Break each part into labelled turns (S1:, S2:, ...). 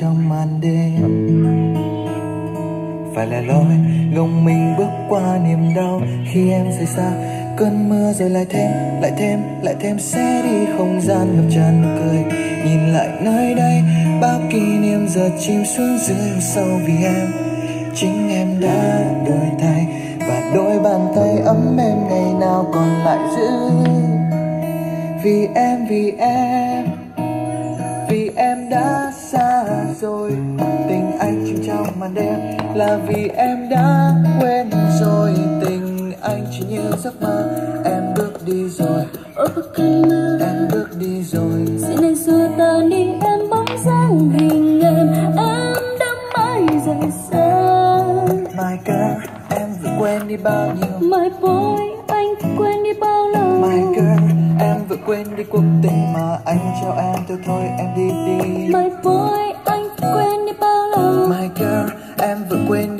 S1: trong màn đêm. Phải là lối gồng mình bước qua niềm đau. Khi em rời xa, cơn mưa rồi lại thêm lại thêm lại thêm sẽ đi không gian ngập tràn nụ cười. Nhìn lại nơi đây, bao kỷ niệm giờ chìm xuống dưới sâu vì em. Chính em đã đổi thay và đôi bàn tay ấm em ngày nào còn lại giữ. Vì em vì em vì em đã xa rồi tình anh chìm trong màn đêm là vì em đã quên rồi. Tình anh chỉ như giấc mơ em bước đi rồi. Em bước đi rồi.
S2: Xin hãy xua tan đi em bóng dáng hình em Em đã mãi rời xa.
S1: My girl em vừa quên đi bao nhiêu?
S2: My boy anh quên đi bao lâu?
S1: My girl em vừa quên đi cuộc tình mà anh trao em. Thôi thôi em đi đi.
S2: My boy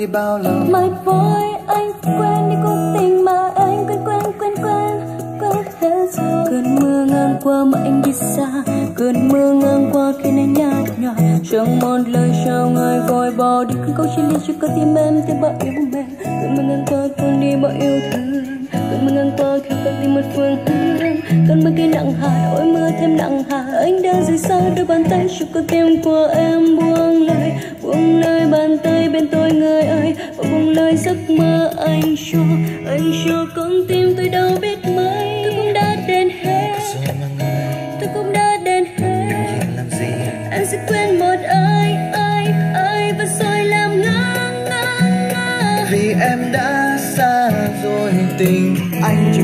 S2: đi bao lâu?
S1: My
S2: boy anh quên đi cuộc tình mà anh quên quên quên quên quên hết rồi. Cơn mưa ngang qua mà anh đi xa. Cơn mưa ngang qua khiến anh nhạt nhòa. Chẳng một lời chào người vội bỏ đi. Cứ câu chia ly cho cơ tim em thêm bao yêu mềm Cơn mưa ngang qua cuốn đi bao yêu thương Cơn mưa ngang qua khi con tim một phương hướng. Cơn mưa kia nặng hạt ôi mưa thêm nặng hạt Anh đã rời xa đôi bàn tay cho con tim của em buông lời. Buông lời bàn tay bên tôi người ơi. Và buông lời giấc mơ anh cho Anh cho con tim tôi đâu biết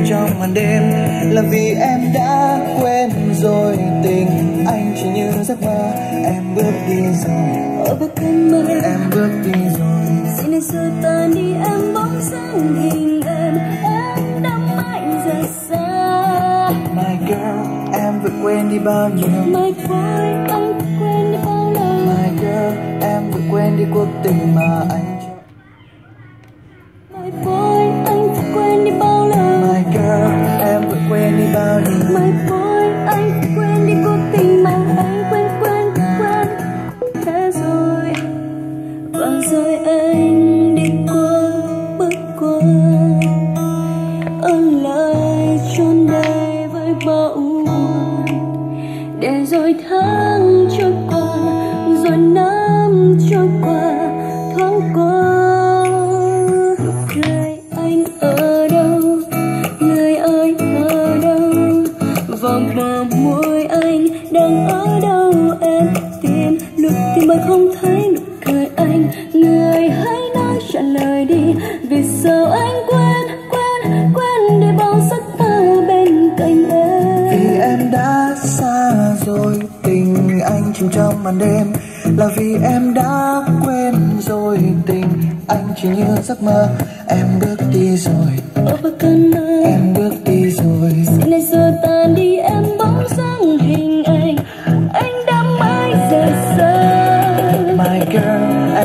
S1: trong màn đêm là vì em đã quên rồi tình anh chỉ như giấc mơ. Em bước đi rồi
S2: Ở bất cơn mơ
S1: em bước đi rồi.
S2: Xin hãy xua tan đi em bóng dáng hình em Em đã mãi rời xa.
S1: My girl em vừa quên đi bao nhiêu?
S2: My boy anh quên đi bao lâu?
S1: My girl em vừa quên đi cuộc tình mà anh vừa
S2: My boy anh quên đi cuộc tình mà anh quên quên quên. Thế rồi, và rồi anh đi qua bước qua ơn lại chốn đầy với bão buồn để rồi tháng trôi đang ở đâu em? Tìm lúc tìm mà không thấy nụ cười anh. Người hãy nói trả lời đi. Vì sao anh quên quên quên đi bao giấc mơ bên cạnh em.
S1: Vì em đã xa rồi tình anh chìm trong màn đêm. Là vì em đã quên rồi tình anh chỉ như giấc mơ. Em bước đi rồi.
S2: Ở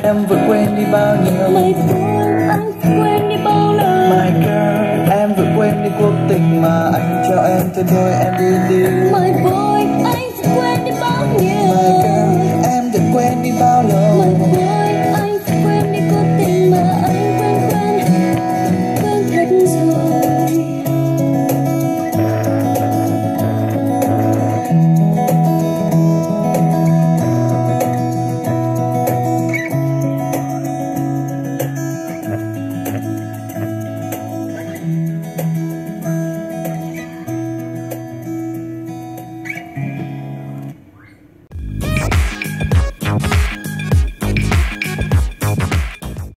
S1: em vừa quên đi bao nhiêu
S2: My boy anh quên đi bao lâu
S1: my girl em vừa quên đi cuộc tình mà anh cho em. Thôi thôi em đi đi